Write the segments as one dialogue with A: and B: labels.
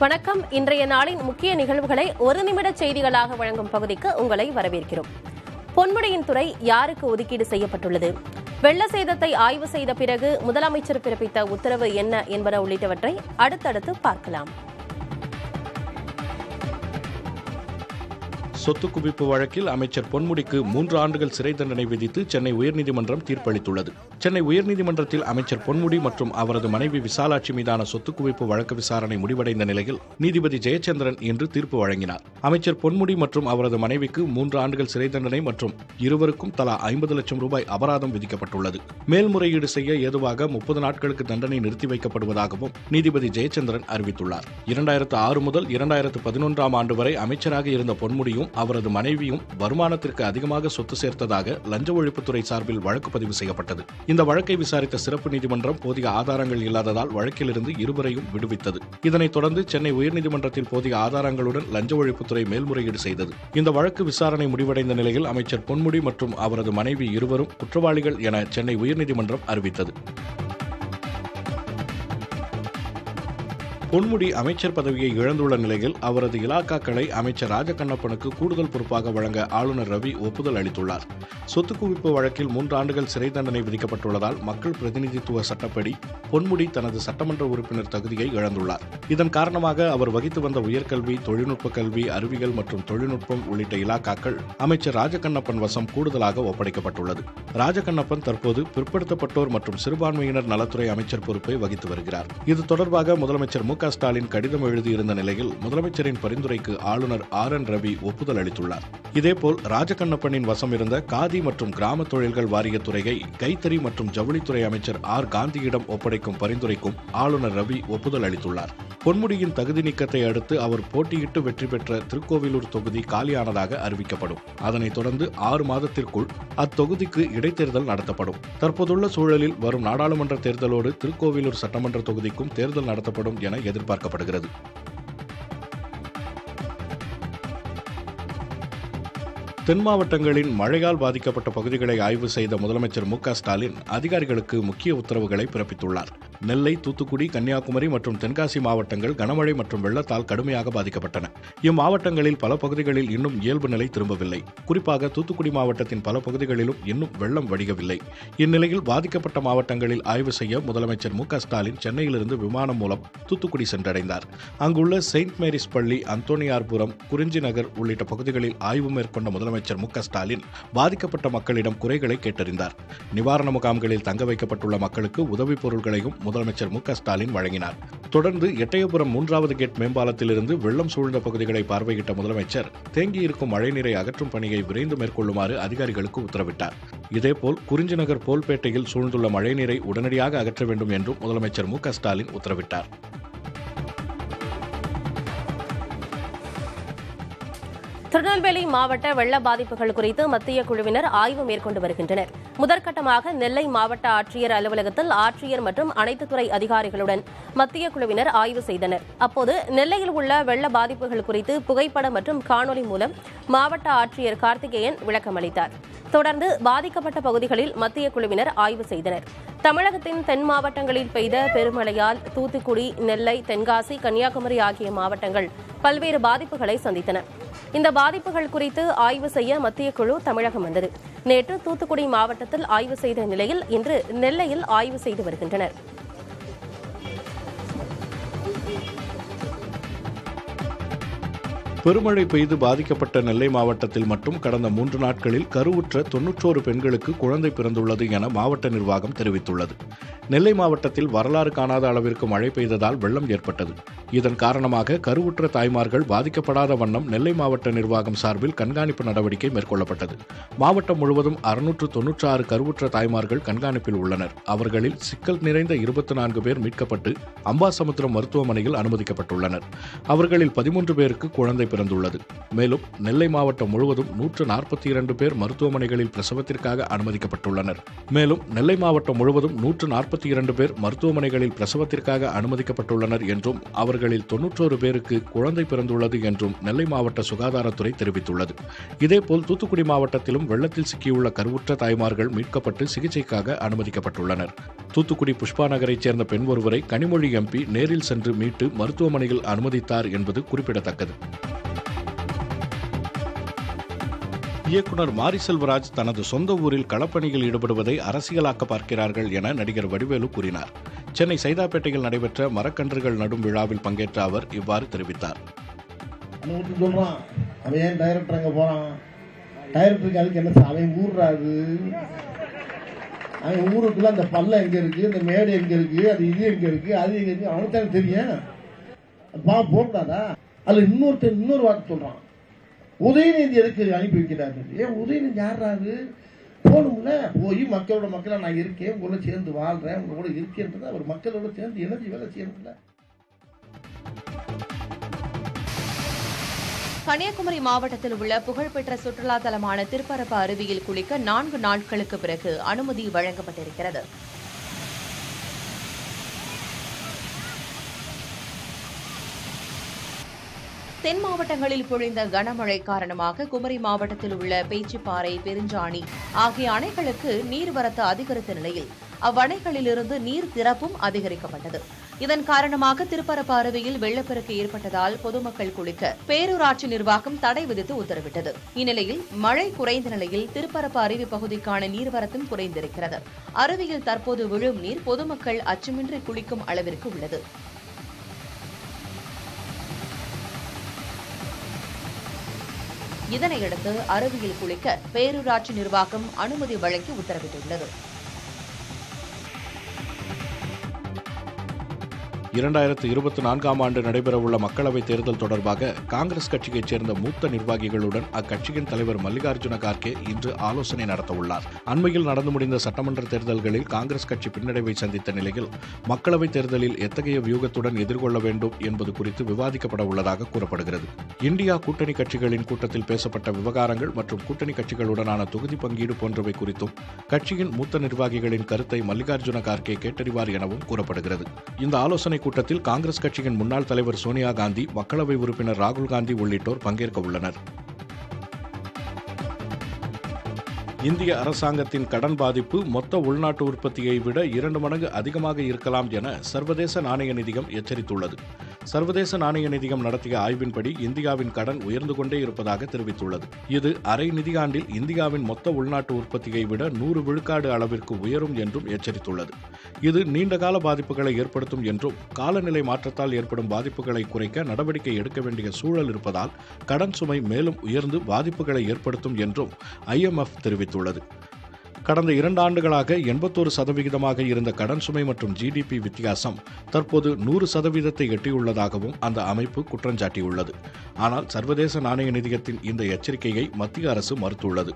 A: வணக்கம் இன்றைய நாளின் முக்கிய நிகழ்வுகளை ஒரு நிமிட செய்திகளாக வழங்கும் பகுதிக்கு உங்களை வரவேற்கிறோம் பொன்முடியின் துறை யாருக்கு ஒதுக்கீடு செய்யப்பட்டுள்ளது வெள்ள சேதத்தை ஆய்வு செய்த பிறகு முதலமைச்சர் பிறப்பித்த உத்தரவு என்ன என்பன உள்ளிட்டவற்றை அடுத்தடுத்து பார்க்கலாம்
B: சொத்து குவிப்பு வழக்கில் அமைச்சர் பொன்முடிக்கு மூன்று ஆண்டுகள் சிறை தண்டனை விதித்து சென்னை உயர்நீதிமன்றம் தீர்ப்பளித்துள்ளது சென்னை உயர்நீதிமன்றத்தில் அமைச்சர் பொன்முடி மற்றும் அவரது மனைவி விசாலாட்சி மீதான சொத்து குவிப்பு வழக்கு விசாரணை முடிவடைந்த நிலையில் நீதிபதி ஜெயச்சந்திரன் இன்று தீர்ப்பு வழங்கினார் அமைச்சர் பொன்முடி மற்றும் அவரது மனைவிக்கு மூன்று ஆண்டுகள் சிறை தண்டனை மற்றும் இருவருக்கும் தலா ஐம்பது லட்சம் ரூபாய் அபராதம் விதிக்கப்பட்டுள்ளது மேல்முறையீடு செய்ய ஏதுவாக முப்பது நாட்களுக்கு தண்டனை நிறுத்தி வைக்கப்படுவதாகவும் நீதிபதி ஜெயச்சந்திரன் அறிவித்துள்ளார் இரண்டாயிரத்து ஆறு முதல் இரண்டாயிரத்து பதினொன்றாம் ஆண்டு வரை அமைச்சராக இருந்த பொன்முடியும் அவரது மனைவியும் வருமானத்திற்கு அதிகமாக சொத்து சேர்த்ததாக லஞ்ச ஒழிப்புத்துறை சார்பில் வழக்கு பதிவு செய்யப்பட்டது இந்த வழக்கை விசாரித்த சிறப்பு நீதிமன்றம் போதிய ஆதாரங்கள் இல்லாததால் வழக்கிலிருந்து இருவரையும் விடுவித்தது இதனைத் தொடர்ந்து சென்னை உயர்நீதிமன்றத்தில் போதிய ஆதாரங்களுடன் லஞ்ச ஒழிப்புத்துறை மேல்முறையீடு செய்தது இந்த வழக்கு விசாரணை முடிவடைந்த நிலையில் அமைச்சர் பொன்முடி மற்றும் அவரது மனைவி இருவரும் குற்றவாளிகள் என சென்னை உயர்நீதிமன்றம் அறிவித்தது பொன்முடி அமைச்சர் பதவியை இழந்துள்ள நிலையில் அவரது இலாக்காக்களை அமைச்சர் ராஜகண்ணப்பனுக்கு கூடுதல் பொறுப்பாக வழங்க ஆளுநர் ரவி ஒப்புதல் அளித்துள்ளார் சொத்து குவிப்பு வழக்கில் மூன்று ஆண்டுகள் சிறை தண்டனை விதிக்கப்பட்டுள்ளதால் மக்கள் பிரதிநிதித்துவ சட்டப்படி பொன்முடி தனது சட்டமன்ற உறுப்பினர் தகுதியை இழந்துள்ளார் இதன் காரணமாக அவர் வகித்து வந்த உயர்கல்வி தொழில்நுட்ப கல்வி அறிவியல் மற்றும் தொழில்நுட்பம் உள்ளிட்ட இலாக்காக்கள் அமைச்சர் ராஜகண்ணப்பன் வசம் கூடுதலாக ஒப்படைக்கப்பட்டுள்ளது ராஜகண்ணப்பன் தற்போது பிற்படுத்தப்பட்டோர் மற்றும் சிறுபான்மையினர் நலத்துறை அமைச்சர் பொறுப்பை வகித்து வருகிறார் இது தொடர்பாக முதலமைச்சர் மு ஸ்டாலின் கடிதம் எழுதியிருந்த நிலையில் முதலமைச்சரின் பரிந்துரைக்கு ஆளுநர் ஆர் என் ரவி ஒப்புதல் அளித்துள்ளார் இதேபோல் ராஜகண்ணப்பனின் வசம் இருந்த காதி மற்றும் கிராம தொழில்கள் வாரிய துறையை கைத்தறி மற்றும் ஜவுளித்துறை அமைச்சர் ஆர் காந்தியிடம் ஒப்படைக்கும் பரிந்துரைக்கும் ஆளுநர் ரவி ஒப்புதல் அளித்துள்ளார் பொன்முடியின் தகுதி நீக்கத்தை அடுத்து அவர் போட்டியிட்டு வெற்றி பெற்ற திருக்கோவிலூர் தொகுதி காலியானதாக அறிவிக்கப்படும் அதனைத் தொடர்ந்து ஆறு மாதத்திற்குள் அத்தொகுதிக்கு இடைத்தேர்தல் நடத்தப்படும் தற்போதுள்ள சூழலில் வரும் நாடாளுமன்ற தேர்தலோடு திருக்கோவிலூர் சட்டமன்ற தொகுதிக்கும் தேர்தல் நடத்தப்படும் என எதிர்பார்க்கப்படுகிறது தென் மாவட்டங்களின் மழையால் பாதிக்கப்பட்ட பகுதிகளை ஆய்வு செய்த முதலமைச்சர் மு ஸ்டாலின் அதிகாரிகளுக்கு முக்கிய உத்தரவுகளை பிறப்பித்துள்ளார் நெல்லை தூத்துக்குடி கன்னியாகுமரி மற்றும் தென்காசி மாவட்டங்கள் கனமழை மற்றும் வெள்ளத்தால் கடுமையாக பாதிக்கப்பட்டன இம்மாவட்டங்களில் பல பகுதிகளில் இன்னும் இயல்பு நிலை திரும்பவில்லை குறிப்பாக தூத்துக்குடி மாவட்டத்தின் பல பகுதிகளிலும் இன்னும் வெள்ளம் வடிகவில்லை இந்நிலையில் பாதிக்கப்பட்ட மாவட்டங்களில் ஆய்வு செய்ய முதலமைச்சர் மு ஸ்டாலின் சென்னையிலிருந்து விமானம் மூலம் தூத்துக்குடி சென்றடைந்தார் அங்குள்ள செயின்ட் மேரிஸ் பள்ளி அந்தோனியார்புரம் குறிஞ்சி நகர் உள்ளிட்ட பகுதிகளில் ஆய்வு மேற்கொண்ட முதலமைச்சர் மு ஸ்டாலின் பாதிக்கப்பட்ட மக்களிடம் குறைகளை கேட்டறிந்தார் நிவாரண முகாம்களில் தங்க வைக்கப்பட்டுள்ள மக்களுக்கு உதவிப் பொருட்களையும் முதலமைச்சர் மு ஸ்டாலின் வழங்கினார் தொடர்ந்து எட்டயபுரம் மூன்றாவது கேட் மேம்பாலத்திலிருந்து வெள்ளம் சூழ்ந்த பகுதிகளை பார்வையிட்ட முதலமைச்சர் தேங்கியிருக்கும் மழைநீரை அகற்றும் பணியை விரைந்து மேற்கொள்ளுமாறு அதிகாரிகளுக்கு உத்தரவிட்டார் இதேபோல் குறிஞ்சிநகர் போல்பேட்டையில் சூழ்ந்துள்ள மழைநீரை உடனடியாக அகற்ற வேண்டும் என்றும் முதலமைச்சர் மு ஸ்டாலின் உத்தரவிட்டார்
A: திருநெல்வேலி மாவட்ட வெள்ள பாதிப்புகள் குறித்து மத்திய குழுவினர் ஆய்வு மேற்கொண்டு வருகின்றனர் முதற்கட்டமாக நெல்லை மாவட்ட ஆட்சியர் அலுவலகத்தில் ஆட்சியர் மற்றும் அனைத்து துறை அதிகாரிகளுடன் மத்திய குழுவினர் ஆய்வு செய்தனர் அப்போது நெல்லையில் உள்ள வெள்ள பாதிப்புகள் குறித்து புகைப்படம் மற்றும் காணொலி மூலம் மாவட்ட ஆட்சியர் கார்த்திகேயன் விளக்கமளித்தார் தொடர்ந்து பாதிக்கப்பட்ட பகுதிகளில் மத்திய குழுவினர் ஆய்வு செய்தனர் தமிழகத்தின் தென் மாவட்டங்களில் பெய்த பெருமழையால் தூத்துக்குடி நெல்லை தென்காசி கன்னியாகுமரி ஆகிய மாவட்டங்கள் பல்வேறு பாதிப்புகளை சந்தித்தன இந்த பாதிப்புகள் குறித்து ஆய்வு செய்ய மத்திய குழு தமிழகம் வந்தது நேற்று தூத்துக்குடி மாவட்டத்தில் ஆய்வு செய்த நிலையில் இன்று நெல்லையில் ஆய்வு செய்து வருகின்றனா்
C: பெருமழை
B: பெய்து பாதிக்கப்பட்ட நெல்லை மாவட்டத்தில் மட்டும் கடந்த மூன்று நாட்களில் கருவுற்ற தொன்னூற்றோரு பெண்களுக்கு குழந்தை பிறந்துள்ளது என மாவட்ட நிர்வாகம் தெரிவித்துள்ளது நெல்லை மாவட்டத்தில் வரலாறு காணாத அளவிற்கு மழை பெய்ததால் வெள்ளம் ஏற்பட்டது இதன் காரணமாக கருவுற்ற தாய்மார்கள் பாதிக்கப்படாத வண்ணம் நெல்லை மாவட்ட நிர்வாகம் சார்பில் கண்காணிப்பு நடவடிக்கை மேற்கொள்ளப்பட்டது மாவட்டம் முழுவதும் அறுநூற்று தொன்னூற்றி ஆறு கருவுற்ற தாய்மார்கள் கண்காணிப்பில் உள்ளனர் அவர்களில் சிக்கல் நிறைந்த இருபத்தி நான்கு பேர் மீட்கப்பட்டு அம்பாசமுத்திரம் மருத்துவமனையில் அனுமதிக்கப்பட்டுள்ளனர் அவர்களில் பதிமூன்று பேருக்கு குழந்தை பிறந்துள்ளது மேலும் நெல்லை மாவட்டம் முழுவதும் நூற்று நாற்பத்தி இரண்டு பேர் மருத்துவமனைகளில் பிரசவத்திற்காக அனுமதிக்கப்பட்டுள்ளனர் மேலும் நெல்லை மாவட்டம் முழுவதும் நூற்று நாற்பத்தி இரண்டு பேர் மருத்துவமனைகளில் பிரசவத்திற்காக அனுமதிக்கப்பட்டுள்ளனர் என்றும் அவர்களில் தொன்னூற்றோரு பேருக்கு குழந்தை பிறந்துள்ளது என்றும் நெல்லை மாவட்ட சுகாதாரத்துறை தெரிவித்துள்ளது இதேபோல் தூத்துக்குடி மாவட்டத்திலும் வெள்ளத்தில் சிக்கியுள்ள கருவுற்ற தாய்மார்கள் மீட்கப்பட்டு சிகிச்சைக்காக அனுமதிக்கப்பட்டுள்ளனர் தூத்துக்குடி புஷ்பா நகரைச் சேர்ந்த பெண் ஒருவரை கனிமொழி எம்பி நேரில் சென்று மீட்டு மருத்துவமனையில் அனுமதித்தார் என்பது குறிப்பிடத்தக்கது இயக்குனர் மாரி செல்வராஜ் தனது சொந்த ஊரில் களப்பணியில் ஈடுபடுவதை அரசியலாக்க பார்க்கிறார்கள் என நடிகர் வடிவேலு கூறினார் சென்னை சைதாப்பேட்டையில் நடைபெற்ற மரக்கன்றுகள் நடும் விழாவில் பங்கேற்ற அவர் இவ்வாறு தெரிவித்தார்
C: அவன் ஏன் டைரக்டர் அங்கே போகிறான் டைரக்டருக்கு அதுக்கு என்ன அவன் ஊர்றாரு அவன் ஊருக்குள்ள அந்த பள்ளம் எங்கே இருக்குது இந்த மேடு எங்கே இருக்குது அது இது எங்கே இருக்குது அது எங்கே இருக்குது அவனுக்கு தெரியும் பா போட்டாதா அதில் இன்னொருத்தன் இன்னொரு வார்த்தை சொல்கிறான் உதயநிதி எதுக்கு அனுப்பி வைக்கிறாரு ஏன் உதயநிதி யாராரு போகணும்ல போய் மக்களோட மக்களாக நான் இருக்கேன் உங்களோட சேர்ந்து வாழ்கிறேன் உங்களோட இருக்கேன்றதை அவர் மக்களோட சேர்ந்து எனர்ஜி வேலை செய்யணும்ல
D: கன்னியாகுமரி மாவட்டத்தில் உள்ள புகழ்பெற்ற சுற்றுலா தலமான திருப்பரப்பு அருவியில் குளிக்க நான்கு நாட்களுக்கு பிறகு அனுமதி வழங்கப்பட்டிருக்கிறது தென் மாவட்டங்களில் பொழிந்த கனமழை காரணமாக குமரி மாவட்டத்தில் உள்ள பேச்சிப்பாறை பெருஞ்சாணி ஆகிய அணைகளுக்கு நீர்வரத்து அதிகரித்த நிலையில் அவ்வணைகளிலிருந்து நீர் திறப்பும் அதிகரிக்கப்பட்டது இதன் காரணமாக திருப்பரப்பு அருவியில் வெள்ளப்பெருக்கு ஏற்பட்டதால் பொதுமக்கள் குளிக்க பேரூராட்சி நிர்வாகம் தடை விதித்து உத்தரவிட்டது இந்நிலையில் மழை குறைந்த நிலையில் திருப்பரப்பு அருவி பகுதிக்கான நீர்வரத்தும் குறைந்திருக்கிறது அருவியில் தற்போது விழும் நீர் பொதுமக்கள் அச்சமின்றி குளிக்கும் அளவிற்கு உள்ளது இதனையடுத்து அருவியில் குளிக்க பேரூராட்சி நிர்வாகம் அனுமதி வழங்கி உத்தரவிட்டுள்ளது
B: இரண்டாயிரத்து இருபத்தி நான்காம் ஆண்டு நடைபெறவுள்ள மக்களவைத் தேர்தல் தொடர்பாக காங்கிரஸ் கட்சியைச் சேர்ந்த மூத்த நிர்வாகிகளுடன் அக்கட்சியின் தலைவர் மல்லிகார்ஜுன கார்கே இன்று ஆலோசனை நடத்தவுள்ளார் அண்மையில் நடந்து முடிந்த சட்டமன்ற தேர்தல்களில் காங்கிரஸ் கட்சி பின்னடைவை சந்தித்த நிலையில் மக்களவைத் தேர்தலில் எத்தகைய வியூகத்துடன் எதிர்கொள்ள வேண்டும் என்பது குறித்து விவாதிக்கப்பட உள்ளதாக கூறப்படுகிறது இந்தியா கூட்டணி கட்சிகளின் கூட்டத்தில் பேசப்பட்ட விவகாரங்கள் மற்றும் கூட்டணி கட்சிகளுடனான தொகுதி பங்கீடு போன்றவை குறித்தும் கட்சியின் மூத்த நிர்வாகிகளின் கருத்தை மல்லிகார்ஜுன கார்கே கேட்டறிவார் எனவும் கூறப்படுகிறது இந்த ஆலோசனை கூட்டத்தில் காங்கிரஸ் கட்சியின் முன்னாள் தலைவர் சோனியா காந்தி மக்களவை உறுப்பினர் ராகுல் காந்தி உள்ளிட்டோர் பங்கேற்க உள்ளனர் இந்திய அரசாங்கத்தின் கடன் பாதிப்பு மொத்த உள்நாட்டு உற்பத்தியை விட இரண்டு மடங்கு அதிகமாக இருக்கலாம் என சர்வதேச நாணய நிதியம் எச்சரித்துள்ளது சர்வதேச நாணய நிதியம் நடத்திய ஆய்வின்படி இந்தியாவின் கடன் உயர்ந்து கொண்டே இருப்பதாக தெரிவித்துள்ளது இது அரை நிதியாண்டில் இந்தியாவின் மொத்த உள்நாட்டு உற்பத்தியை விட நூறு விழுக்காடு அளவிற்கு உயரும் என்றும் எச்சரித்துள்ளது இது நீண்டகால பாதிப்புகளை ஏற்படுத்தும் என்றும் காலநிலை மாற்றத்தால் ஏற்படும் பாதிப்புகளை குறைக்க நடவடிக்கை எடுக்க வேண்டிய சூழல் இருப்பதால் கடன் சுமை மேலும் உயர்ந்து பாதிப்புகளை ஏற்படுத்தும் என்றும் ஐஎம்எஃப் தெரிவித்துள்ளது கடந்த இரண்டு ஆண்டுகளாக எண்பத்தோரு சதவிகிதமாக இருந்த கடன் சுமை மற்றும் ஜிடிபி வித்தியாசம் தற்போது நூறு சதவீதத்தை எட்டியுள்ளதாகவும் அந்த அமைப்பு குற்றஞ்சாட்டியுள்ளது ஆனால் சர்வதேச நாணய நிதியத்தின் இந்த எச்சரிக்கையை மத்திய அரசு மறுத்துள்ளது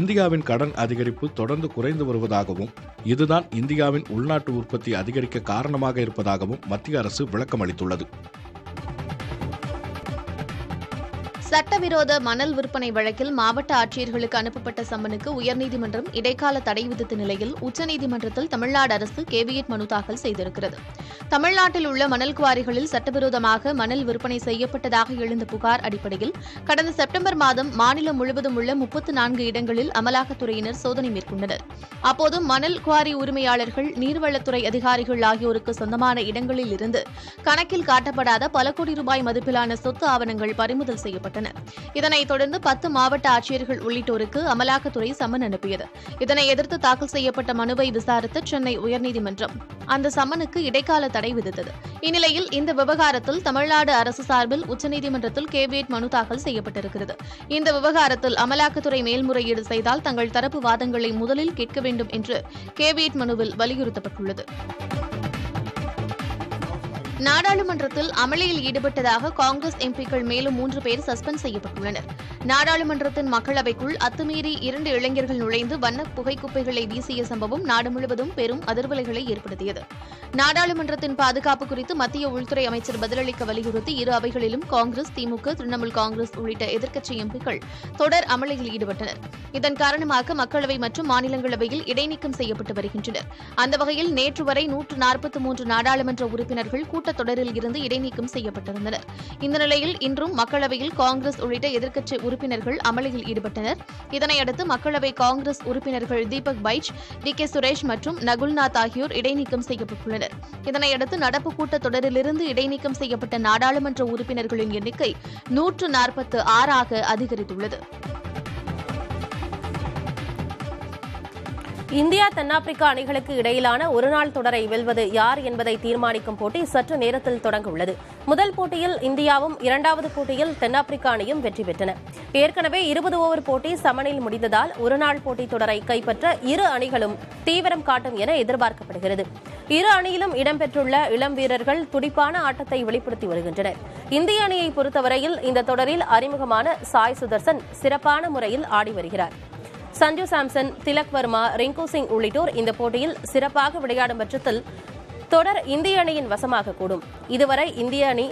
B: இந்தியாவின் கடன் அதிகரிப்பு தொடர்ந்து குறைந்து வருவதாகவும் இதுதான் இந்தியாவின் உள்நாட்டு உற்பத்தி அதிகரிக்க காரணமாக இருப்பதாகவும் மத்திய அரசு விளக்கம் அளித்துள்ளது
E: சட்டவிரோத மணல் விற்பனை வழக்கில் மாவட்ட ஆட்சியர்களுக்கு அனுப்பப்பட்ட சம்மனுக்கு உயர்நீதிமன்றம் இடைக்கால தடை விதித்த நிலையில் உச்சநீதிமன்றத்தில் தமிழ்நாடு அரசு கேவியட் மனு தாக்கல் செய்திருக்கிறது தமிழ்நாட்டில் உள்ள மணல் குவாரிகளில் சட்டவிரோதமாக மணல் விற்பனை செய்யப்பட்டதாக எழுந்த புகார் அடிப்படையில் கடந்த செப்டம்பர் மாதம் மாநிலம் முழுவதும் உள்ள முப்பத்து நான்கு இடங்களில் அமலாக்கத்துறையினர் சோதனை மேற்கொண்டனர் அப்போது மணல் குவாரி உரிமையாளர்கள் நீர்வளத்துறை அதிகாரிகள் ஆகியோருக்கு சொந்தமான இடங்களில் இருந்து கணக்கில் காட்டப்படாத பல கோடி ரூபாய் மதிப்பிலான சொத்து ஆவணங்கள் பறிமுதல் செய்யப்பட்டன தெரிவித்தன இதனைத் தொடர்ந்து பத்து மாவட்ட ஆட்சியர்கள் உள்ளிட்டோருக்கு அமலாக்கத்துறை சம்மன் அனுப்பியது இதனை எதிர்த்து தாக்கல் செய்யப்பட்ட மனுவை விசாரித்த சென்னை உயர்நீதிமன்றம் அந்த சம்மனுக்கு இடைக்கால தடை விதித்தது இந்நிலையில் இந்த விவகாரத்தில் தமிழ்நாடு அரசு சார்பில் உச்சநீதிமன்றத்தில் கேவியட் மனு தாக்கல் செய்யப்பட்டிருக்கிறது இந்த விவகாரத்தில் அமலாக்கத்துறை மேல்முறையீடு செய்தால் தங்கள் தரப்பு வாதங்களை முதலில் கேட்க வேண்டும் என்று கேவியட் மனுவில் வலியுறுத்தப்பட்டுள்ளது நாடாளுமன்றத்தில் அமளியில் ஈடுபட்டதாக காங்கிரஸ் எம்பிக்கள் மேலும் மூன்று பேர் சஸ்பெண்ட் செய்யப்பட்டுள்ளனர் நாடாளுமன்றத்தின் மக்களவைக்குள் அத்துமீறி இரண்டு இளைஞர்கள் நுழைந்து வண்ண புகை குப்பைகளை வீசிய சம்பவம் நாடு முழுவதும் பெரும் அதிர்வலைகளை ஏற்படுத்தியது நாடாளுமன்றத்தின் பாதுகாப்பு குறித்து மத்திய உள்துறை அமைச்சர் பதிலளிக்க வலியுறுத்தி இரு அவைகளிலும் காங்கிரஸ் திமுக திரிணாமுல் காங்கிரஸ் உள்ளிட்ட எதிர்க்கட்சி எம்பிக்கள் தொடர் அமளியில் ஈடுபட்டனர் இதன் காரணமாக மக்களவை மற்றும் மாநிலங்களவையில் இடைநீக்கம் செய்யப்பட்டு வருகின்றனர் அந்த வகையில் நேற்று வரை நூற்று நாற்பத்தி மூன்று நாடாளுமன்ற உறுப்பினர்கள் கூட்ட தொடரில் இருந்து இடைநீக்கம் செய்யப்பட்டிருந்தனர் இந்த நிலையில் இன்றும் மக்களவையில் காங்கிரஸ் உள்ளிட்ட எதிர்க்கட்சி உறுப்பினர்கள் அமளியில் ஈடுபட்டனர் இதனையடுத்து மக்களவை காங்கிரஸ் உறுப்பினர்கள் தீபக் பைஜ் டி கே சுரேஷ் மற்றும் நகுல்நாத் ஆகியோர் இடைநீக்கம் செய்யப்பட்டுள்ளனர் இதனையடுத்து நடப்பு கூட்டத் தொடரிலிருந்து இடைநீக்கம் செய்யப்பட்ட நாடாளுமன்ற உறுப்பினர்களின் எண்ணிக்கை நூற்று நாற்பத்து ஆறாக
A: அதிகரித்துள்ளது இந்தியா தென்னாப்பிரிக்கா அணிகளுக்கு இடையிலான ஒருநாள் தொடரை வெல்வது யார் என்பதை தீர்மானிக்கும் போட்டி சற்று நேரத்தில் தொடங்க உள்ளது முதல் போட்டியில் இந்தியாவும் இரண்டாவது போட்டியில் தென்னாப்பிரிக்கா அணியும் வெற்றி பெற்றன ஏற்கனவே இருபது ஓவர் போட்டி சமனில் முடிந்ததால் ஒருநாள் போட்டி தொடரை கைப்பற்ற இரு அணிகளும் தீவிரம் காட்டும் என எதிர்பார்க்கப்படுகிறது இரு அணியிலும் இடம்பெற்றுள்ள இளம் வீரர்கள் துடிப்பான ஆட்டத்தை வெளிப்படுத்தி வருகின்றனர் இந்திய அணியை பொறுத்தவரையில் இந்த தொடரில் அறிமுகமான சாய் சுதர்சன் சிறப்பான முறையில் ஆடி வருகிறார் சஞ்சு சாம்சன் திலக் வர்மா ரிங்கு சிங் உள்ளிட்டோர் இந்த போட்டியில் சிறப்பாக விளையாடும் பட்சத்தில் தொடர் இந்திய அணியின் வசமாக கூடும் இதுவரை இந்திய அணி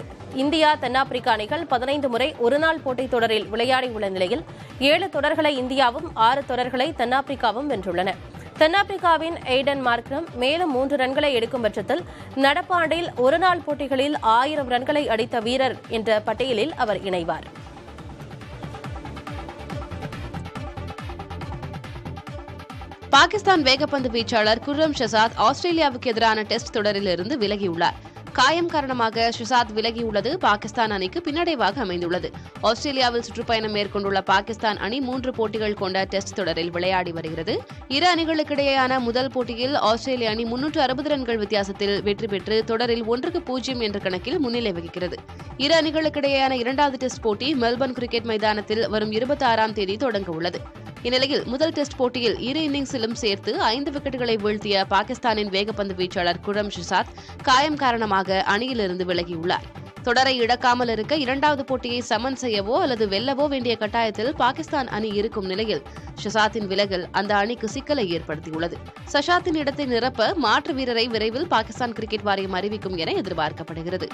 A: இந்தியா தென்னாப்பிரிக்கா அணிகள் பதினைந்து முறை ஒருநாள் போட்டித் தொடரில் விளையாடியுள்ள நிலையில் ஏழு தொடர்களை இந்தியாவும் ஆறு தொடர்களை தென்னாப்பிரிக்காவும் வென்றுள்ளன தென்னாப்பிரிக்காவின் எய்டன் மார்க்ரம் மேலும் மூன்று ரன்களை எடுக்கும் பட்சத்தில் நடப்பாண்டில் ஒருநாள் போட்டிகளில் ஆயிரம் ரன்களை அடித்த வீரர் என்ற பட்டியலில் அவர் இணைவார்
F: பாகிஸ்தான் வேகப்பந்து வீச்சாளர் குர்ரம் ஷசாத் ஆஸ்திரேலியாவுக்கு எதிரான டெஸ்ட் தொடரிலிருந்து விலகியுள்ளார் காயம் காரணமாக ஷிசாத் விலகியுள்ளது பாகிஸ்தான் அணிக்கு பின்னடைவாக அமைந்துள்ளது ஆஸ்திரேலியாவில் சுற்றுப்பயணம் மேற்கொண்டுள்ள பாகிஸ்தான் அணி மூன்று போட்டிகள் கொண்ட டெஸ்ட் தொடரில் விளையாடி வருகிறது இரு அணிகளுக்கிடையேயான முதல் போட்டியில் ஆஸ்திரேலிய அணி முன்னூற்று அறுபது ரன்கள் வித்தியாசத்தில் வெற்றி பெற்று தொடரில் ஒன்றுக்கு பூஜ்ஜியம் என்ற கணக்கில் முன்னிலை வகிக்கிறது இரு அணிகளுக்கிடையேயான இரண்டாவது டெஸ்ட் போட்டி மெல்பர்ன் கிரிக்கெட் மைதானத்தில் வரும் இருபத்தி ஆறாம் தேதி தொடங்க உள்ளது இந்நிலையில் முதல் டெஸ்ட் போட்டியில் இரு இன்னிங்ஸிலும் சேர்த்து ஐந்து விக்கெட்டுகளை வீழ்த்திய பாகிஸ்தானின் வேகப்பந்து வீச்சாளர் குரம் ஷிசாத் காயம் காரணமாக அணியிலிருந்து விலகியுள்ளார் தொடரை இழக்காமல் இருக்க இரண்டாவது போட்டியை சமன் செய்யவோ அல்லது வெல்லவோ வேண்டிய கட்டாயத்தில் பாகிஸ்தான் அணி இருக்கும் நிலையில் ஷசாத்தின் விலகல் அந்த அணிக்கு சிக்கலை ஏற்படுத்தியுள்ளது சஷாத்தின் இடத்தை நிரப்ப மாற்று வீரரை விரைவில் பாகிஸ்தான் கிரிக்கெட் வாரியம் அறிவிக்கும் என எதிர்பார்க்கப்படுகிறது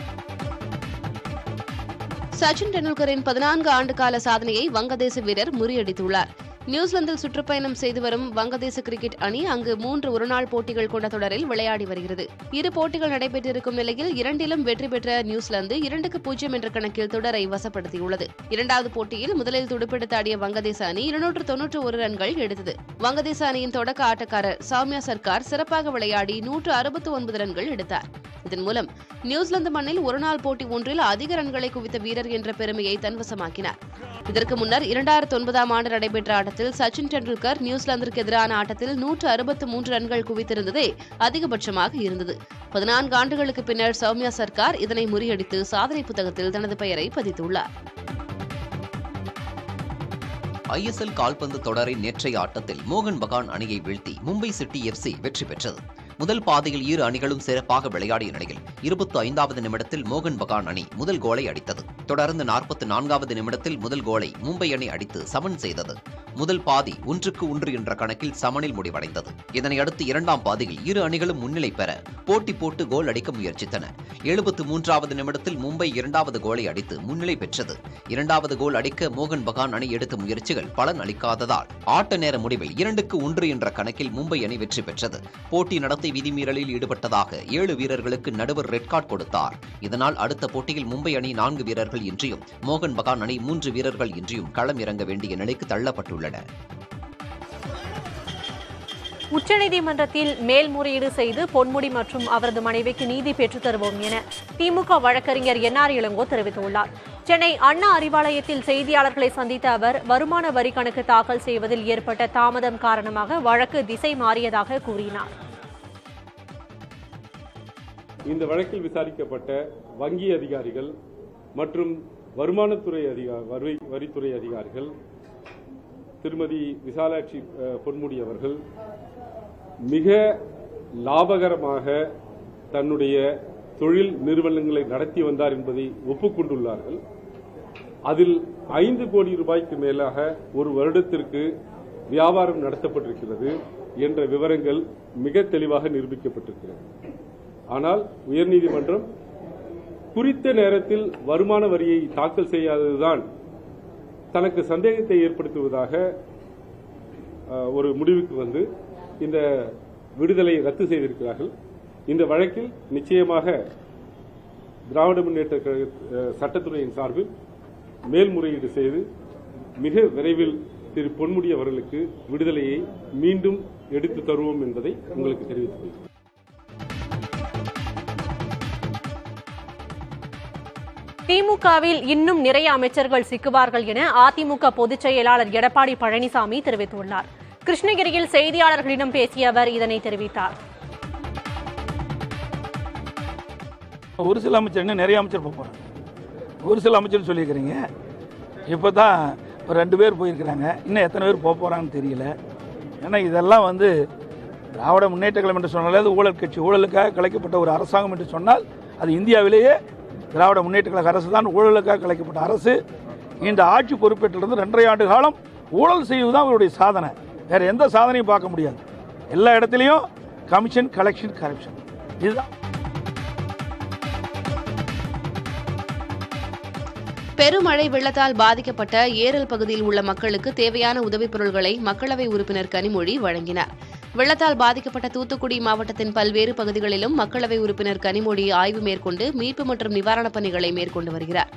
F: சச்சின் டெண்டுல்கரின் பதினான்கு ஆண்டுகால சாதனையை வங்கதேச வீரர் முறியடித்துள்ளார் நியூசிலாந்தில் சுற்றுப்பயணம் செய்து வரும் வங்கதேச கிரிக்கெட் அணி அங்கு மூன்று ஒருநாள் போட்டிகள் கொண்ட தொடரில் விளையாடி வருகிறது இரு போட்டிகள் நடைபெற்றிருக்கும் நிலையில் இரண்டிலும் வெற்றி பெற்ற நியூசிலாந்து இரண்டுக்கு பூஜ்ஜியம் என்ற கணக்கில் தொடரை வசப்படுத்தியுள்ளது இரண்டாவது போட்டியில் முதலில் துடுப்பெடுத்தாடிய வங்கதேச அணி இருநூற்று தொன்னூற்று ஒரு ரன்கள் எடுத்தது வங்கதேச அணியின் தொடக்க ஆட்டக்காரர் சௌமியா சர்க்கார் சிறப்பாக விளையாடி நூற்று அறுபத்து ஒன்பது ரன்கள் எடுத்தார் இதன் மூலம் நியூசிலாந்து மண்ணில் ஒருநாள் போட்டி ஒன்றில் அதிக ரன்களை குவித்த வீரர் என்ற பெருமையை தன்வசமாக்கினார் இதற்கு முன்னர் இரண்டாயிரத்தி ஒன்பதாம் ஆண்டு நடைபெற்ற ஆட்டத்தில் சச்சின் டெண்டுல்கர் நியூசிலாந்திற்கு எதிரான ஆட்டத்தில் நூற்று அறுபத்து மூன்று ரன்கள் குவித்திருந்ததே அதிகபட்சமாக இருந்தது பதினான்கு ஆண்டுகளுக்கு பின்னர் சௌமியா சர்க்கார் இதனை முறியடித்து சாதனை புத்தகத்தில் தனது பெயரை பதித்துள்ளார்
G: ஐஎஸ்எல் கால்பந்து தொடரின் நேற்றைய ஆட்டத்தில் மோகன் பகான் அணியை வீழ்த்தி மும்பை சிட்டி எஃப்சி வெற்றி பெற்றது முதல் பாதையில் இரு அணிகளும் சிறப்பாக விளையாடிய நிலையில் இருபத்தி ஐந்தாவது நிமிடத்தில் மோகன் பகான் அணி முதல் கோலை அடித்தது தொடர்ந்து நாற்பத்தி நான்காவது நிமிடத்தில் முதல் கோலை மும்பை அணி அடித்து சமன் செய்தது முதல் பாதி ஒன்றுக்கு ஒன்று என்ற கணக்கில் சமனில் முடிவடைந்தது இதனையடுத்து இரண்டாம் பாதியில் இரு அணிகளும் முன்னிலை பெற போட்டி போட்டு கோல் அடிக்க முயற்சித்தன எழுபத்து மூன்றாவது நிமிடத்தில் மும்பை இரண்டாவது கோலை அடித்து முன்னிலை பெற்றது இரண்டாவது கோல் அடிக்க மோகன் பகான் அணி எடுத்த முயற்சிகள் பலன் அளிக்காததால் ஆட்ட நேர முடிவில் இரண்டுக்கு ஒன்று என்ற கணக்கில் மும்பை அணி வெற்றி பெற்றது போட்டி நடத்த நடத்தை விதிமீறலில் ஈடுபட்டதாக ஏழு வீரர்களுக்கு நடுவர் ரெட் கார்டு கொடுத்தார் இதனால் அடுத்த போட்டியில் மும்பை அணி நான்கு வீரர்கள் இன்றியும் மோகன் பகான் அணி மூன்று வீரர்கள் இன்றியும் களம் இறங்க வேண்டிய நிலைக்கு தள்ளப்பட்டுள்ளன
H: உச்சநீதிமன்றத்தில் மேல்முறையீடு செய்து பொன்முடி மற்றும் அவரது மனைவிக்கு நீதி பெற்றுத் தருவோம் என திமுக வழக்கறிஞர் என்ஆர் இளங்கோ தெரிவித்துள்ளார் சென்னை அண்ணா அறிவாலயத்தில் செய்தியாளர்களை சந்தித்த அவர் வருமான வரி கணக்கு தாக்கல் செய்வதில் ஏற்பட்ட தாமதம் காரணமாக வழக்கு திசை மாறியதாக கூறினார்
C: இந்த வழக்கில் விசாரிக்கப்பட்ட வங்கி அதிகாரிகள் மற்றும் வருமானத்துறை அதிகா வரி வரித்துறை அதிகாரிகள் திருமதி விசாலாட்சி பொன்முடி அவர்கள் மிக லாபகரமாக தன்னுடைய தொழில் நிறுவனங்களை நடத்தி வந்தார் என்பதை ஒப்புக்கொண்டுள்ளார்கள் அதில் ஐந்து கோடி ரூபாய்க்கு மேலாக ஒரு வருடத்திற்கு வியாபாரம் நடத்தப்பட்டிருக்கிறது என்ற விவரங்கள் மிக தெளிவாக நிரூபிக்கப்பட்டிருக்கிறது ஆனால் உயர்நீதிமன்றம் குறித்த நேரத்தில் வருமான வரியை தாக்கல் செய்யாததுதான் தனக்கு சந்தேகத்தை ஏற்படுத்துவதாக ஒரு முடிவுக்கு வந்து இந்த விடுதலை ரத்து செய்திருக்கிறார்கள் இந்த வழக்கில் நிச்சயமாக திராவிட முன்னேற்ற கழக சட்டத்துறையின் சார்பில் மேல்முறையீடு செய்து மிக விரைவில் திரு பொன்முடி அவர்களுக்கு விடுதலையை மீண்டும் எடுத்து தருவோம் என்பதை உங்களுக்கு தெரிவித்துக் கொள்கிறேன்
H: திமுகவில் இன்னும் நிறைய அமைச்சர்கள் சிக்குவார்கள் என அதிமுக பொதுச் செயலாளர் எடப்பாடி பழனிசாமி தெரிவித்துள்ளார் கிருஷ்ணகிரியில் செய்தியாளர்களிடம் பேசிய அவர் இதனை தெரிவித்தார்
C: ஒரு சில அமைச்சர் நிறைய அமைச்சர் போறாங்க ஒரு சில அமைச்சர் சொல்லியிருக்கிறீங்க இப்போ தான் ஒரு ரெண்டு பேர் போயிருக்கிறாங்க இன்னும் எத்தனை பேர் போக போகிறான்னு தெரியல ஏன்னா இதெல்லாம் வந்து
B: திராவிட முன்னேற்ற கழகம் என்று சொன்னாலே அது ஊழல் கட்சி ஊழலுக்காக கலைக்கப்பட்ட ஒரு அரசாங்கம் என்று சொன்னால் அது இந்தியாவிலேயே திராவிட முன்னேற்ற கழக அரசு தான் ஊழலுக்காக கலைக்கப்பட்ட அரசு இந்த ஆட்சி பொறுப்பேற்றிலிருந்து ரெண்டரை ஆண்டு காலம் ஊழல் செய்வது தான் அவருடைய சாதனை வேறு எந்த சாதனையும் பார்க்க முடியாது
C: எல்லா இடத்துலையும் கமிஷன் கலெக்ஷன் கரப்ஷன் இதுதான்
F: பெருமழை வெள்ளத்தால் பாதிக்கப்பட்ட ஏரல் பகுதியில் உள்ள மக்களுக்கு தேவையான உதவிப் பொருட்களை மக்களவை உறுப்பினர் கனிமொழி வழங்கினார் வெள்ளத்தால் பாதிக்கப்பட்ட தூத்துக்குடி மாவட்டத்தின் பல்வேறு பகுதிகளிலும் மக்களவை உறுப்பினர் கனிமொழி ஆய்வு மேற்கொண்டு மீட்பு மற்றும் நிவாரணப் பணிகளை மேற்கொண்டு வருகிறார்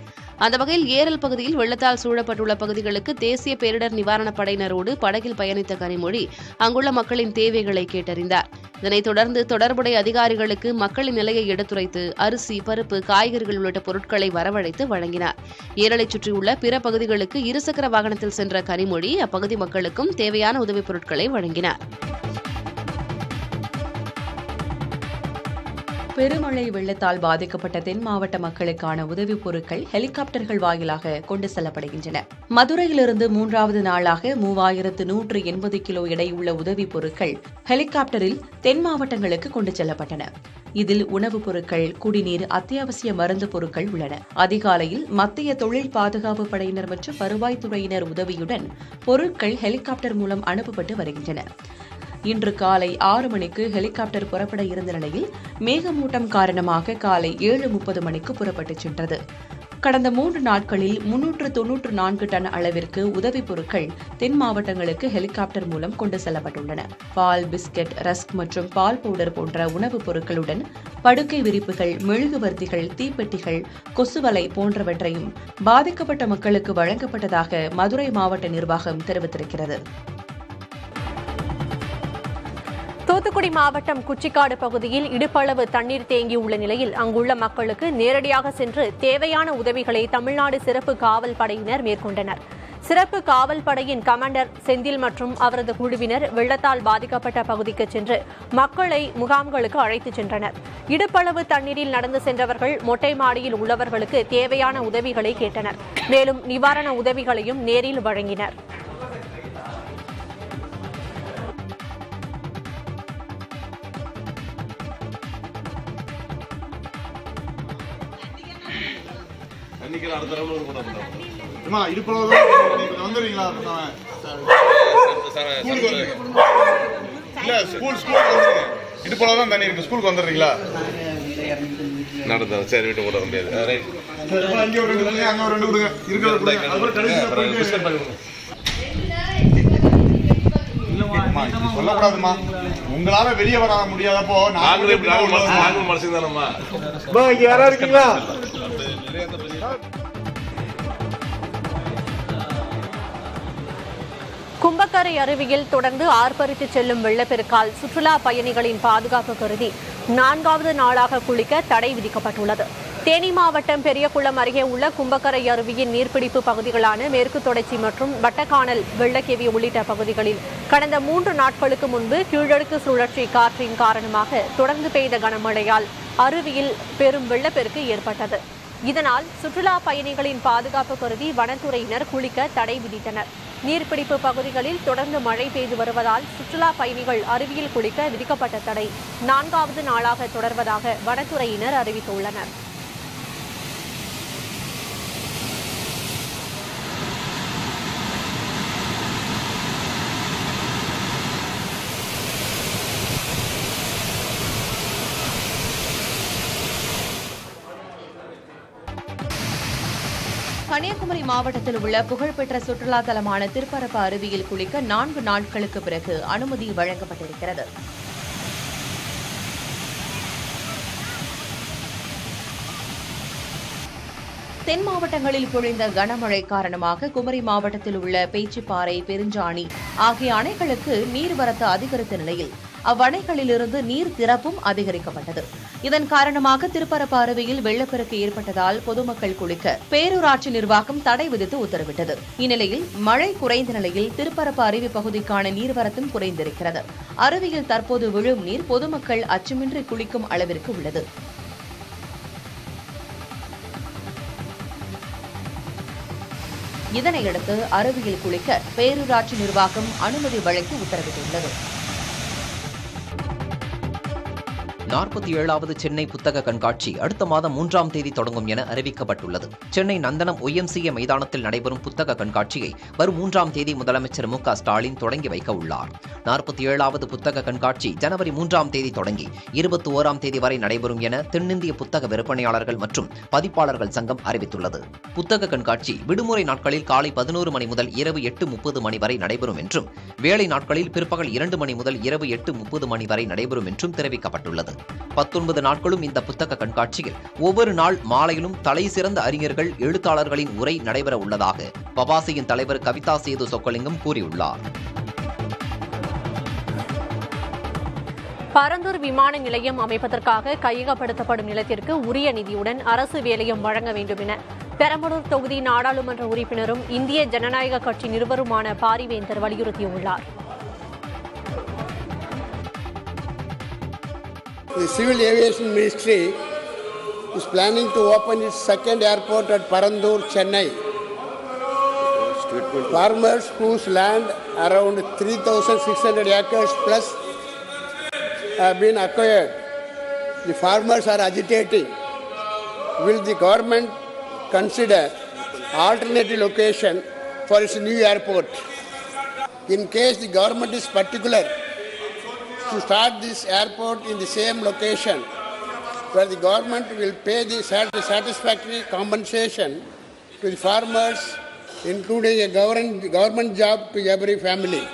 F: அந்த வகையில் ஏரல் பகுதியில் வெள்ளத்தால் சூழப்பட்டுள்ள பகுதிகளுக்கு தேசிய பேரிடர் நிவாரணப் படையினரோடு படகில் பயணித்த கனிமொழி அங்குள்ள மக்களின் தேவைகளை கேட்டறிந்தார் இதனைத் தொடர்ந்து தொடர்புடைய அதிகாரிகளுக்கு மக்களின் நிலையை எடுத்துரைத்து அரிசி பருப்பு காய்கறிகள் உள்ளிட்ட பொருட்களை வரவழைத்து வழங்கினார் ஏரலை சுற்றியுள்ள பிற பகுதிகளுக்கு இருசக்கர வாகனத்தில் சென்ற கனிமொழி அப்பகுதி மக்களுக்கும் தேவையான உதவிப் பொருட்களை வழங்கினார் பெருமழை வெள்ளத்தால் பாதிக்கப்பட்ட
D: தென் மாவட்ட மக்களுக்கான உதவிப் பொருட்கள் ஹெலிகாப்டர்கள் வாயிலாக கொண்டு செல்லப்படுகின்றன மதுரையிலிருந்து மூன்றாவது நாளாக மூவாயிரத்து நூற்று எண்பது கிலோ எடையுள்ள உதவிப் பொருட்கள் ஹெலிகாப்டரில் தென் மாவட்டங்களுக்கு கொண்டு செல்லப்பட்டன இதில் உணவுப் பொருட்கள் குடிநீர் அத்தியாவசிய மருந்து பொருட்கள் உள்ளன அதிகாலையில் மத்திய தொழில் பாதுகாப்பு படையினர் மற்றும் வருவாய்த்துறையினர் உதவியுடன் பொருட்கள் ஹெலிகாப்டர் மூலம் அனுப்பப்பட்டு வருகின்றன இன்று காலை ஆறு மணிக்கு ஹெலிகாப்டர் புறப்பட இருந்த நிலையில் மேகமூட்டம் காரணமாக காலை ஏழு முப்பது மணிக்கு புறப்பட்டுச் சென்றது கடந்த மூன்று நாட்களில் முன்னூற்று தொன்னூற்று நான்கு டன் அளவிற்கு உதவிப் பொருட்கள் தென் மாவட்டங்களுக்கு ஹெலிகாப்டர் மூலம் கொண்டு செல்லப்பட்டுள்ளன பால் பிஸ்கட் ரஸ்க் மற்றும் பால் பவுடர் போன்ற உணவுப் பொருட்களுடன் படுக்கை விரிப்புகள் மெழுகுவர்த்திகள் தீப்பெட்டிகள் கொசுவலை போன்றவற்றையும் பாதிக்கப்பட்ட மக்களுக்கு வழங்கப்பட்டதாக மதுரை மாவட்ட நிர்வாகம் தெரிவித்திருக்கிறது
H: தூத்துக்குடி மாவட்டம் குச்சிக்காடு பகுதியில் இடுப்பளவு தண்ணீர் தேங்கியுள்ள நிலையில் அங்குள்ள மக்களுக்கு நேரடியாக சென்று தேவையான உதவிகளை தமிழ்நாடு சிறப்பு காவல் படையினர் மேற்கொண்டனர் சிறப்பு காவல் படையின் கமாண்டர் செந்தில் மற்றும் அவரது குழுவினர் வெள்ளத்தால் பாதிக்கப்பட்ட பகுதிக்கு சென்று மக்களை முகாம்களுக்கு அழைத்துச் சென்றனர் இடுப்பளவு தண்ணீரில் நடந்து சென்றவர்கள் மொட்டை மாடியில் உள்ளவர்களுக்கு தேவையான உதவிகளை கேட்டனர் மேலும் நிவாரண உதவிகளையும் நேரில் வழங்கினர்
C: கீழே இடுப்புல வந்துடுறீங்களா இல்லை ஸ்கூல் ஸ்கூலுக்கு இடுப்புல தான் ஸ்கூலுக்கு வந்துடுறீங்களா நடந்தது சரி விட்டு முடியாது அங்கே ஒரு ரெண்டு அங்கே ஒரு ரெண்டு உங்களால வெளியே வர முடியாதப்போ நாங்களே மனசு தானம்மா யாரா இருக்கீங்களா
H: கும்பக்கரை அருவியில் தொடர்ந்து ஆர்ப்பரித்து செல்லும் வெள்ளப்பெருக்கால் சுற்றுலா பயணிகளின் பாதுகாப்பு கருதி நான்காவது நாளாக குளிக்க தடை விதிக்கப்பட்டுள்ளது தேனி மாவட்டம் பெரியகுளம் அருகே உள்ள கும்பக்கரை அருவியின் நீர்பிடிப்பு பகுதிகளான மேற்கு தொடர்ச்சி மற்றும் வட்டக்கானல் வெள்ளக்கேவி உள்ளிட்ட பகுதிகளில் கடந்த மூன்று நாட்களுக்கு முன்பு கீழடுக்கு சுழற்சி காற்றின் காரணமாக தொடர்ந்து பெய்த கனமழையால் அருவியில் பெரும் வெள்ளப்பெருக்கு ஏற்பட்டது இதனால் சுற்றுலா பயணிகளின் பாதுகாப்பு கருதி வனத்துறையினர் குளிக்க தடை விதித்தனர் நீர்பிடிப்பு பகுதிகளில் தொடர்ந்து மழை பெய்து வருவதால் சுற்றுலா பயணிகள் அருவியில் குளிக்க விதிக்கப்பட்ட தடை நான்காவது நாளாக தொடர்வதாக வனத்துறையினர் அறிவித்துள்ளனர்
D: மாவட்டத்தில் உள்ள புகழ்பெற்ற சுற்றுலா தலமான திருப்பரப்பு அருவியில் குளிக்க நான்கு நாட்களுக்கு பிறகு அனுமதி வழங்கப்பட்டிருக்கிறது தென் மாவட்டங்களில் பொழிந்த கனமழை காரணமாக குமரி மாவட்டத்தில் உள்ள பேச்சிப்பாறை பெருஞ்சாணி ஆகிய அணைகளுக்கு நீர்வரத்து அதிகரித்த நிலையில் அவ்வணைகளிலிருந்து நீர் திறப்பும் அதிகரிக்கப்பட்டது இதன் காரணமாக திருப்பரப்பு அருவியில் வெள்ளப்பெருக்கு ஏற்பட்டதால் பொதுமக்கள் குளிக்க பேரூராட்சி நிர்வாகம் தடை விதித்து உத்தரவிட்டது இந்நிலையில் மழை குறைந்த நிலையில் திருப்பரப்பு அருவி பகுதிக்கான நீர்வரத்தும் குறைந்திருக்கிறது அருவியில் தற்போது விழும் நீர் பொதுமக்கள் அச்சமின்றி குளிக்கும் அளவிற்கு உள்ளது இதனையடுத்து அருவியில் குளிக்க பேரூராட்சி நிர்வாகம் அனுமதி வழங்கி உத்தரவிட்டுள்ளது
G: நாற்பத்தி ஏழாவது சென்னை புத்தக கண்காட்சி அடுத்த மாதம் மூன்றாம் தேதி தொடங்கும் என அறிவிக்கப்பட்டுள்ளது சென்னை நந்தனம் ஒய்எம்சிஏ மைதானத்தில் நடைபெறும் புத்தக கண்காட்சியை வரும் மூன்றாம் தேதி முதலமைச்சர் மு ஸ்டாலின் தொடங்கி வைக்க உள்ளார் நாற்பத்தி ஏழாவது புத்தக கண்காட்சி ஜனவரி மூன்றாம் தேதி தொடங்கி இருபத்தி ஓராம் தேதி வரை நடைபெறும் என தென்னிந்திய புத்தக விற்பனையாளர்கள் மற்றும் பதிப்பாளர்கள் சங்கம் அறிவித்துள்ளது புத்தக கண்காட்சி விடுமுறை நாட்களில் காலை பதினோரு மணி முதல் இரவு எட்டு முப்பது மணி வரை நடைபெறும் என்றும் வேலை நாட்களில் பிற்பகல் இரண்டு மணி முதல் இரவு எட்டு முப்பது மணி வரை நடைபெறும் என்றும் தெரிவிக்கப்பட்டுள்ளது பத்தொன்பது நாட்களும் இந்த புத்தக கண்காட்சியில் ஒவ்வொரு நாள் மாலையிலும் தலை சிறந்த அறிஞர்கள் எழுத்தாளர்களின் உரை நடைபெற உள்ளதாக பபாசையின் தலைவர் கவிதா சேது சொக்கலிங்கம் கூறியுள்ளார்
H: பரந்தூர் விமான நிலையம் அமைப்பதற்காக கையகப்படுத்தப்படும் நிலத்திற்கு உரிய நிதியுடன் அரசு வேலையும் வழங்க வேண்டும் என பெரம்பலூர் தொகுதி நாடாளுமன்ற உறுப்பினரும் இந்திய ஜனநாயக கட்சி நிறுவருமான பாரிவேந்தர் வலியுறுத்தியுள்ளாா்
B: the Civil Aviation Ministry is planning to open its second airport at Parandur, Chennai. Farmers whose land around 3,600 acres plus have been acquired. The farmers are agitating. Will the government consider alternative location for its new airport? In case the government is particular to
C: start this airport in the same location where the government will pay the satisfactory compensation to the farmers, including a
B: government, government job to every family.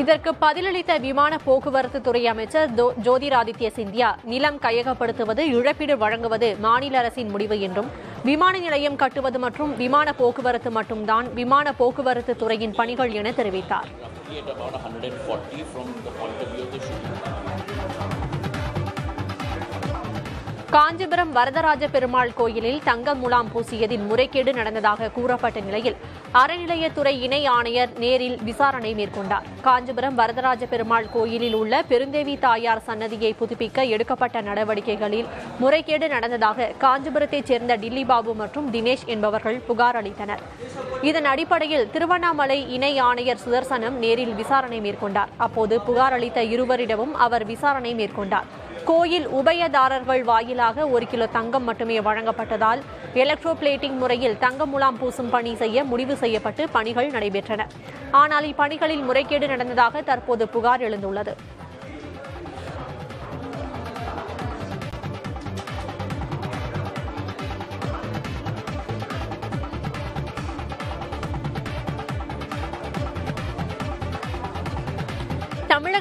H: இதற்கு பதிலளித்த விமான போக்குவரத்து துறை அமைச்சர் ஜோதிராதித்ய சிந்தியா நிலம் கையகப்படுத்துவது இழப்பீடு வழங்குவது மாநில அரசின் முடிவு என்றும் விமான நிலையம் கட்டுவது மற்றும் விமான போக்குவரத்து மட்டும்தான் விமான போக்குவரத்து துறையின் பணிகள் என தெரிவித்தார் காஞ்சிபுரம் வரதராஜ பெருமாள் கோயிலில் தங்க முலாம் பூசியதில் முறைகேடு நடந்ததாக கூறப்பட்ட நிலையில் அறநிலையத்துறை இணை ஆணையர் நேரில் விசாரணை மேற்கொண்டார் காஞ்சிபுரம் வரதராஜ பெருமாள் கோயிலில் உள்ள பெருந்தேவி தாயார் சன்னதியை புதுப்பிக்க எடுக்கப்பட்ட நடவடிக்கைகளில் முறைகேடு நடந்ததாக காஞ்சிபுரத்தைச் சேர்ந்த டில்லி பாபு மற்றும் தினேஷ் என்பவர்கள் புகார் அளித்தனர் இதன் அடிப்படையில் திருவண்ணாமலை இணை ஆணையர் சுதர்சனம் நேரில் விசாரணை மேற்கொண்டார் அப்போது புகார் அளித்த இருவரிடமும் அவர் விசாரணை மேற்கொண்டார் கோயில் உபயதாரர்கள் வாயிலாக ஒரு கிலோ தங்கம் மட்டுமே வழங்கப்பட்டதால் எலக்ட்ரோ பிளேட்டிங் முறையில் தங்க முலாம் பூசும் பணி செய்ய முடிவு செய்யப்பட்டு பணிகள் நடைபெற்றன ஆனால் இப்பணிகளில் முறைகேடு நடந்ததாக தற்போது புகார் எழுந்துள்ளது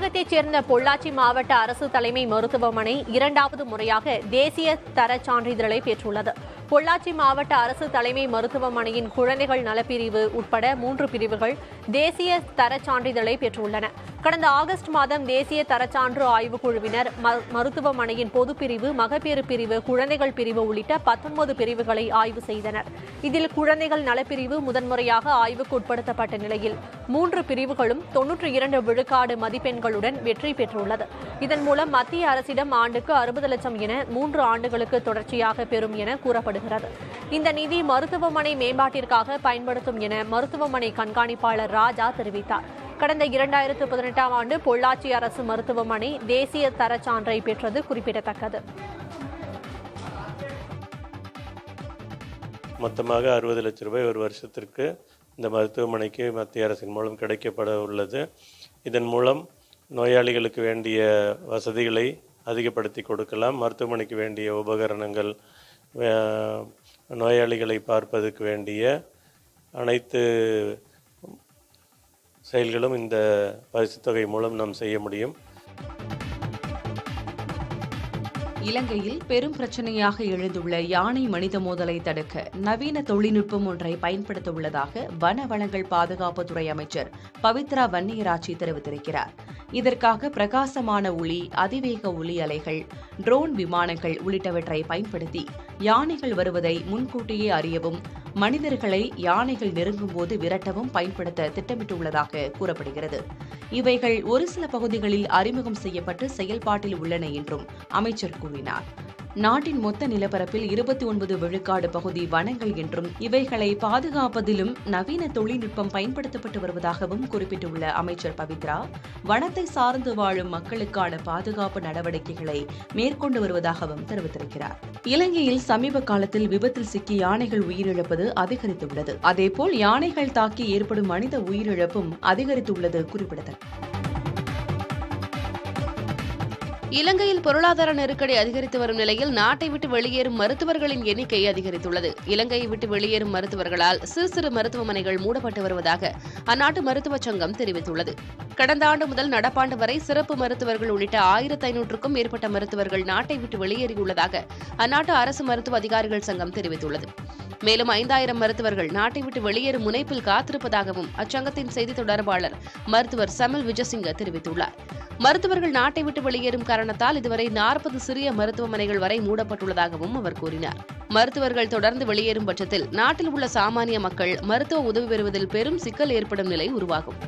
H: தமிழகத்தைச் சேர்ந்த பொள்ளாச்சி மாவட்ட அரசு தலைமை மருத்துவமனை இரண்டாவது முறையாக தேசிய தர சான்றிதழை பெற்றுள்ளது பொள்ளாச்சி மாவட்ட அரசு தலைமை மருத்துவமனையின் குழந்தைகள் நலப்பிரிவு உட்பட மூன்று பிரிவுகள் தேசிய தர சான்றிதழை பெற்றுள்ளன கடந்த ஆகஸ்ட் மாதம் தேசிய தரச்சான்று ஆய்வுக் குழுவினர் மருத்துவமனையின் பொதுப்பிரிவு மகப்பேறு பிரிவு குழந்தைகள் பிரிவு உள்ளிட்ட பத்தொன்பது பிரிவுகளை ஆய்வு செய்தனர் இதில் குழந்தைகள் நலப்பிரிவு முதன்முறையாக ஆய்வுக்கு உட்படுத்தப்பட்ட நிலையில் மூன்று பிரிவுகளும் தொன்னூற்றி இரண்டு விழுக்காடு மதிப்பெண்களுடன் வெற்றி பெற்றுள்ளது இதன் மூலம் மத்திய அரசிடம் ஆண்டுக்கு அறுபது லட்சம் என மூன்று ஆண்டுகளுக்கு தொடர்ச்சியாக பெறும் என கூறப்படுகிறது இந்த நிதி மருத்துவமனை மேம்பாட்டிற்காக பயன்படுத்தும் என மருத்துவமனை கண்காணிப்பாளர் ராஜா தெரிவித்தார் கடந்த இரண்டாயிரத்து பதினெட்டாம் ஆண்டு பொள்ளாச்சி அரசு மருத்துவமனை தேசிய தர சான்றை பெற்றது குறிப்பிடத்தக்கது
C: மொத்தமாக அறுபது லட்சம் ரூபாய் ஒரு வருஷத்திற்கு இந்த மருத்துவமனைக்கு மத்திய அரசின் மூலம் கிடைக்கப்பட உள்ளது இதன் மூலம் நோயாளிகளுக்கு வேண்டிய வசதிகளை அதிகப்படுத்தி கொடுக்கலாம் மருத்துவமனைக்கு வேண்டிய உபகரணங்கள் நோயாளிகளை பார்ப்பதற்கு வேண்டிய அனைத்து செயல்களும் இந்த தொகை மூலம் நாம் செய்ய முடியும்
D: இலங்கையில் பெரும் பிரச்சனையாக எழுந்துள்ள யானை மனித மோதலை தடுக்க நவீன தொழில்நுட்பம் ஒன்றை பயன்படுத்த உள்ளதாக வன வளங்கள் பாதுகாப்புத்துறை அமைச்சர் பவித்ரா வன்னியராட்சி தெரிவித்திருக்கிறார் இதற்காக பிரகாசமான ஒளி அதிவேக ஒலி அலைகள் ட்ரோன் விமானங்கள் உள்ளிட்டவற்றை பயன்படுத்தி யானைகள் வருவதை முன்கூட்டியே அறியவும் மனிதர்களை யானைகள் நெருங்கும் போது விரட்டவும் பயன்படுத்த திட்டமிட்டுள்ளதாக கூறப்படுகிறது இவைகள் ஒரு சில பகுதிகளில் அறிமுகம் செய்யப்பட்டு செயல்பாட்டில் உள்ளன என்றும் அமைச்சர் கூறினார் நாட்டின் மொத்த நிலப்பரப்பில் இருபத்தி ஒன்பது விழுக்காடு பகுதி வனங்கள் என்றும் இவைகளை பாதுகாப்பதிலும் நவீன தொழில்நுட்பம் பயன்படுத்தப்பட்டு வருவதாகவும் குறிப்பிட்டுள்ள அமைச்சர் பவித்ரா வனத்தை சார்ந்து வாழும் மக்களுக்கான பாதுகாப்பு நடவடிக்கைகளை மேற்கொண்டு வருவதாகவும் தெரிவித்திருக்கிறார் இலங்கையில் சமீப காலத்தில் விபத்தில் சிக்கி யானைகள் உயிரிழப்பது அதிகரித்துள்ளது அதேபோல் யானைகள் தாக்கி ஏற்படும் மனித உயிரிழப்பும் அதிகரித்துள்ளது குறிப்பிடத்தக்கது
F: இலங்கையில் பொருளாதார நெருக்கடி அதிகரித்து வரும் நிலையில் நாட்டை விட்டு வெளியேறும் மருத்துவர்களின் எண்ணிக்கை அதிகரித்துள்ளது இலங்கையை விட்டு வெளியேறும் மருத்துவர்களால் சிறு சிறு மருத்துவமனைகள் மூடப்பட்டு வருவதாக அந்நாட்டு மருத்துவ சங்கம் தெரிவித்துள்ளது கடந்த ஆண்டு முதல் நடப்பாண்டு வரை சிறப்பு மருத்துவர்கள் உள்ளிட்ட ஆயிரத்து ஐநூற்றுக்கும் மேற்பட்ட மருத்துவர்கள் நாட்டை விட்டு வெளியேறியுள்ளதாக அந்நாட்டு அரசு மருத்துவ அதிகாரிகள் சங்கம் தெரிவித்துள்ளது மேலும் ஐந்தாயிரம் மருத்துவர்கள் நாட்டை விட்டு வெளியேறும் முனைப்பில் காத்திருப்பதாகவும் அச்சங்கத்தின் செய்தி தொடர்பாளர் மருத்துவர் சமில் விஜயசிங்க தெரிவித்துள்ளார் மருத்துவர்கள் நாட்டை விட்டு வெளியேறும் காரணத்தால் இதுவரை நாற்பது சிறிய மருத்துவமனைகள் வரை மூடப்பட்டுள்ளதாகவும் அவர் கூறினார் மருத்துவர்கள் தொடர்ந்து வெளியேறும் பட்சத்தில் நாட்டில் உள்ள சாமானிய மக்கள் மருத்துவ உதவி பெறுவதில் பெரும் சிக்கல் ஏற்படும் நிலை உருவாகும்